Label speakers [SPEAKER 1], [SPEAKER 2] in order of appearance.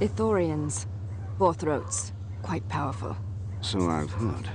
[SPEAKER 1] Ithorians. Borthroats. Quite powerful.
[SPEAKER 2] So I've heard.